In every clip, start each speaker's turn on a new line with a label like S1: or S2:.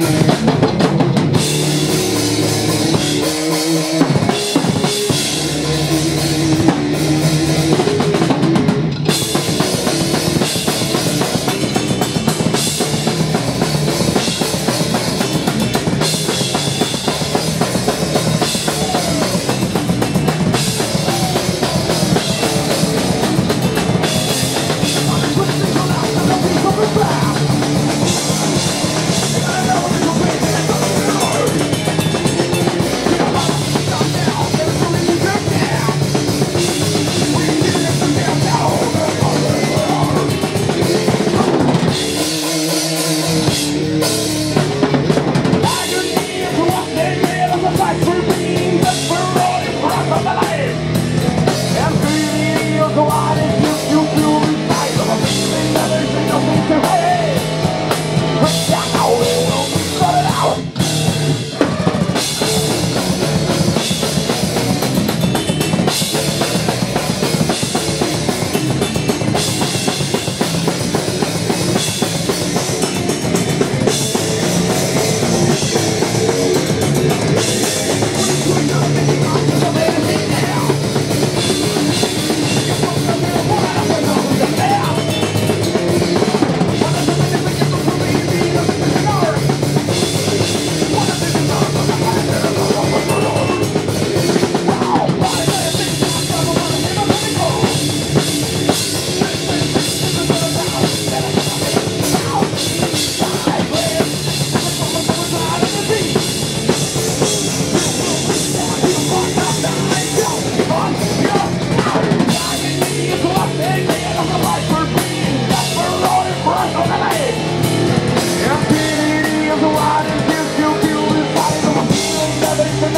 S1: Bye.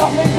S1: Don't